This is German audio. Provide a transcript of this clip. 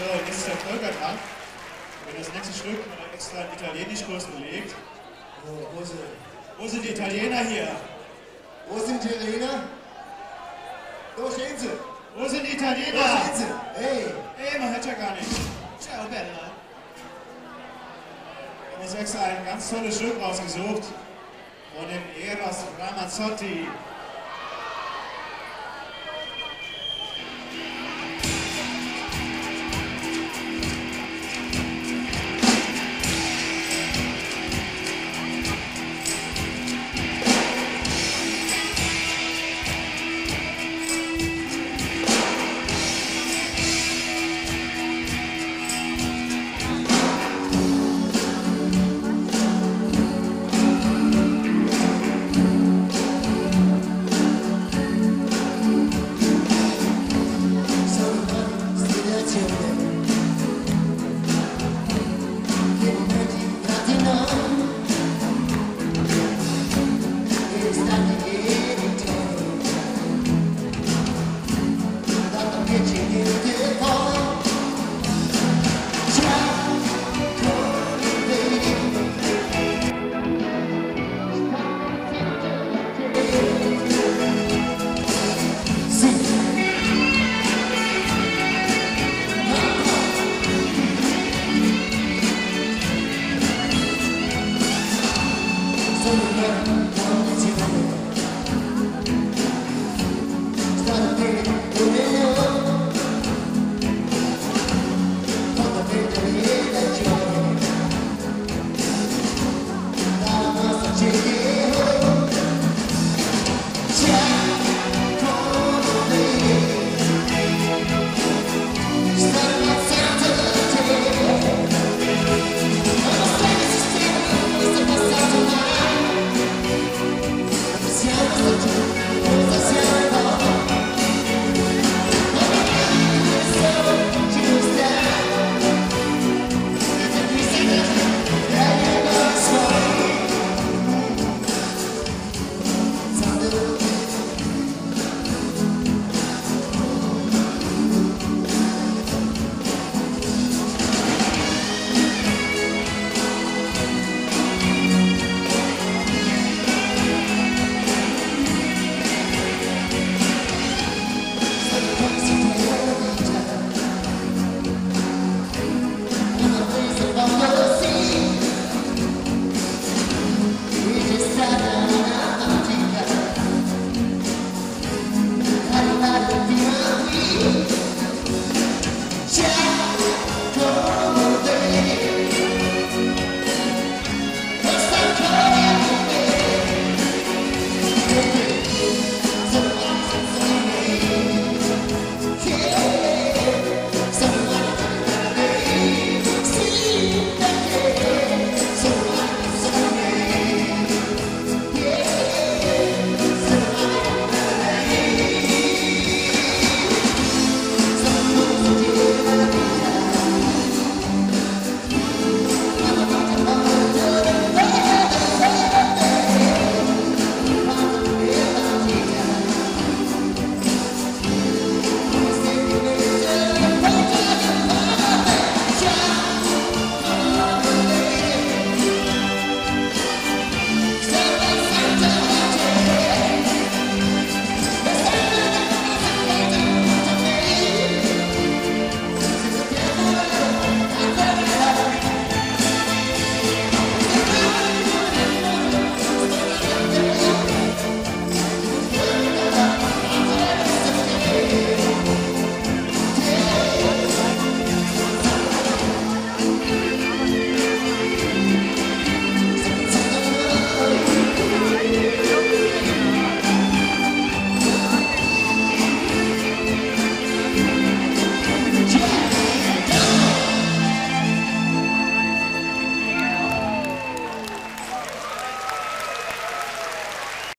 So, jetzt ist der Volker dran. Für das nächste Stück hat extra einen Italienischkurs belegt. Wo, wo, sind, Wo sind die Italiener hier? wo sind die Italiener? Da stehen sie. Wo sind die Italiener? stehen sie. Hey, Ey, man hört ja gar nicht. Ciao, Bella. Wir haben uns extra ein ganz tolles Stück rausgesucht. Von dem Eros Ramazzotti.